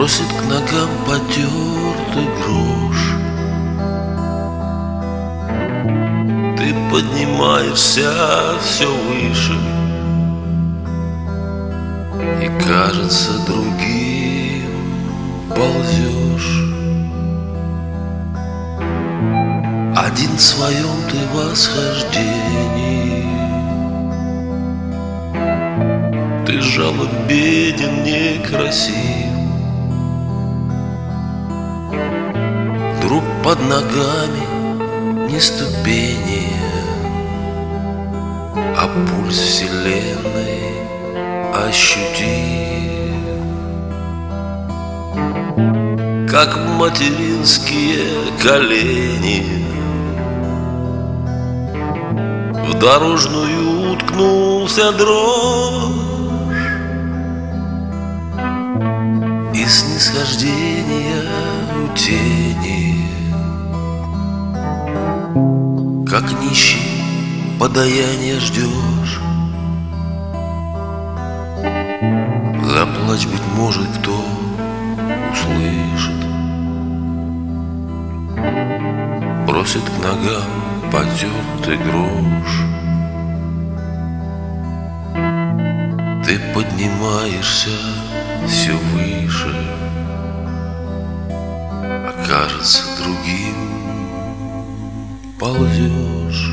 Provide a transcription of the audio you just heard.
Бросит к ногам потертый грош Ты поднимаешься все выше И кажется другим ползешь Один в своем ты восхождении. Ты жалок беден, некрасив. Вдруг под ногами не ступени А пульс вселенной ощутив Как материнские колени В дорожную уткнулся дрожь И снисхождения у тени Как нищий подаяние ждешь. Заплачь, быть может, кто услышит. Бросит к ногам потертый грош. Ты поднимаешься все выше Окажется другим ползешь